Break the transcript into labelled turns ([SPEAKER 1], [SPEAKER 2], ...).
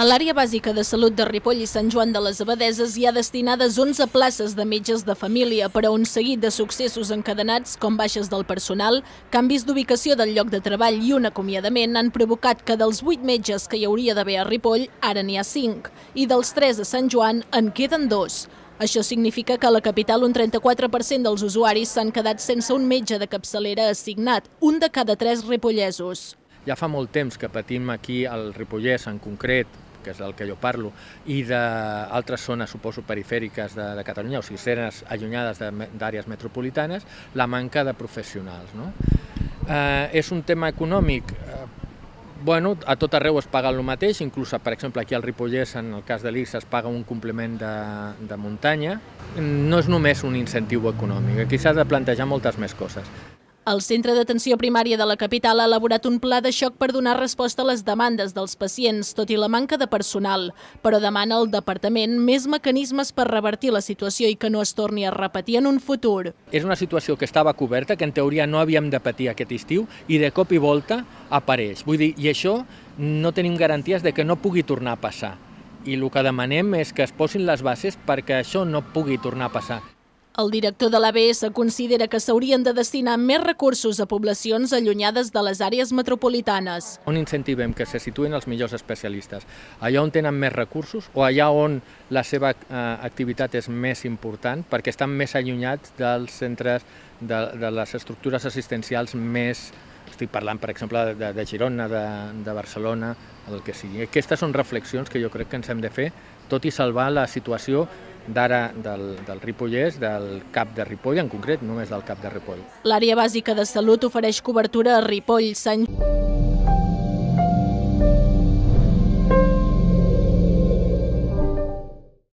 [SPEAKER 1] A l'àrea bàsica de salut de Ripoll i Sant Joan de les Abadeses hi ha destinades 11 places de metges de família per a un seguit de successos encadenats com baixes del personal, canvis d'ubicació del lloc de treball i un acomiadament han provocat que dels 8 metges que hi hauria d'haver a Ripoll ara n'hi ha 5 i dels 3 a Sant Joan en queden 2. Això significa que a la capital un 34% dels usuaris s'han quedat sense un metge de capçalera assignat, un de cada 3 ripollesos.
[SPEAKER 2] Ja fa molt temps que patim aquí al Ripollès en concret que és del que jo parlo, i d'altres zones, suposo, perifèriques de, de Catalunya, o sigui, zones allunyades d'àrees metropolitanes, la manca de professionals. No? Eh, és un tema econòmic? Eh, bueno, a tot arreu es paga el mateix, inclús, per exemple, aquí al Ripollès, en el cas de l'ICS, es paga un complement de, de muntanya. No és només un incentiu econòmic, aquí s'ha de plantejar moltes més coses.
[SPEAKER 1] El Centre d'Atenció Primària de la capital ha elaborat un pla de xoc per donar resposta a les demandes dels pacients, tot i la manca de personal, però demana al departament més mecanismes per revertir la situació i que no es torni a repetir en un futur.
[SPEAKER 2] És una situació que estava coberta, que en teoria no havíem de patir aquest estiu, i de cop i volta apareix. Vull dir, i això no tenim garanties de que no pugui tornar a passar. I el que demanem és que es posin les bases perquè això no pugui tornar a passar.
[SPEAKER 1] El director de l'ABS considera que s'haurien de destinar més recursos a poblacions allunyades de les àrees metropolitanes.
[SPEAKER 2] On incentivem que se situen els millors especialistes? Allà on tenen més recursos o allà on la seva eh, activitat és més important perquè estan més allunyats dels centres de, de les estructures assistencials més estic parlant, per exemple, de, de Girona, de, de Barcelona, el que sigui. Aquestes són reflexions que jo crec que ens hem de fer, tot i salvar la situació d'ara del, del Ripollès, del CAP de Ripoll, en concret, només del CAP de Ripoll.
[SPEAKER 1] L'àrea bàsica de salut ofereix cobertura a Ripoll, Sant...